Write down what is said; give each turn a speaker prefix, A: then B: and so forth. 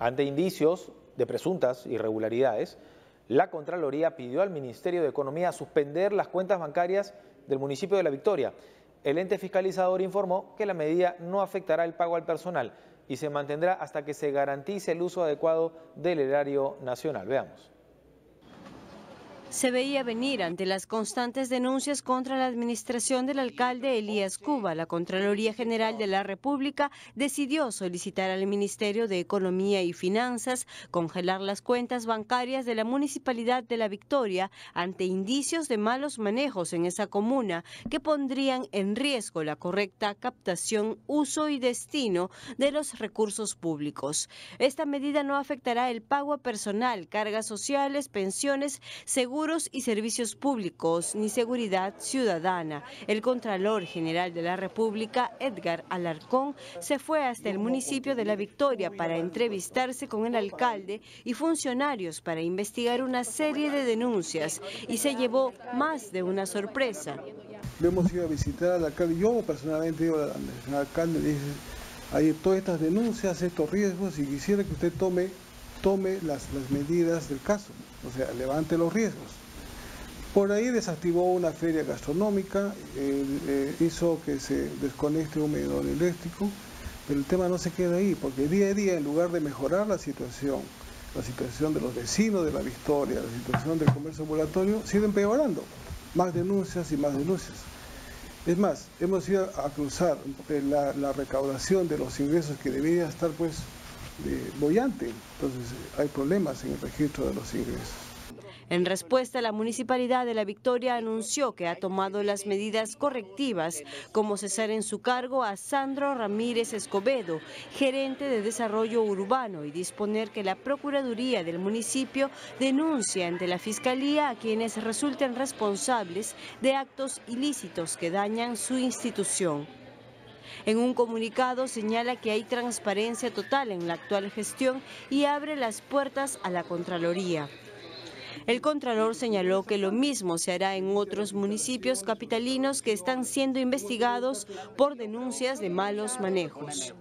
A: Ante indicios de presuntas irregularidades, la Contraloría pidió al Ministerio de Economía suspender las cuentas bancarias del municipio de La Victoria. El ente fiscalizador informó que la medida no afectará el pago al personal y se mantendrá hasta que se garantice el uso adecuado del erario nacional. Veamos
B: se veía venir ante las constantes denuncias contra la administración del alcalde Elías Cuba. La Contraloría General de la República decidió solicitar al Ministerio de Economía y Finanzas congelar las cuentas bancarias de la Municipalidad de La Victoria ante indicios de malos manejos en esa comuna que pondrían en riesgo la correcta captación, uso y destino de los recursos públicos. Esta medida no afectará el pago a personal, cargas sociales, pensiones, seguros y servicios públicos ni seguridad ciudadana. El Contralor General de la República, Edgar Alarcón, se fue hasta el municipio de La Victoria para entrevistarse con el alcalde y funcionarios para investigar una serie de denuncias y se llevó más de una sorpresa.
C: Hemos ido a visitar al alcalde, yo personalmente digo al alcalde, hay todas estas denuncias, estos riesgos y quisiera que usted tome tome las, medidas del caso, o sea, levante los riesgos. Por ahí desactivó una feria gastronómica, eh, hizo que se desconecte un medidor eléctrico, pero el tema no se queda ahí, porque día a día, en lugar de mejorar la situación, la situación de los vecinos de la Victoria, la situación del comercio ambulatorio, sigue empeorando. Más denuncias y más denuncias. Es más, hemos ido a cruzar la, la recaudación de los ingresos que debería estar pues bollante, entonces hay problemas en el registro de los ingresos.
B: En respuesta, la Municipalidad de La Victoria anunció que ha tomado las medidas correctivas, como cesar en su cargo a Sandro Ramírez Escobedo, gerente de Desarrollo Urbano, y disponer que la Procuraduría del municipio denuncie ante la Fiscalía a quienes resulten responsables de actos ilícitos que dañan su institución. En un comunicado señala que hay transparencia total en la actual gestión y abre las puertas a la Contraloría. El Contralor señaló que lo mismo se hará en otros municipios capitalinos que están siendo investigados por denuncias de malos manejos.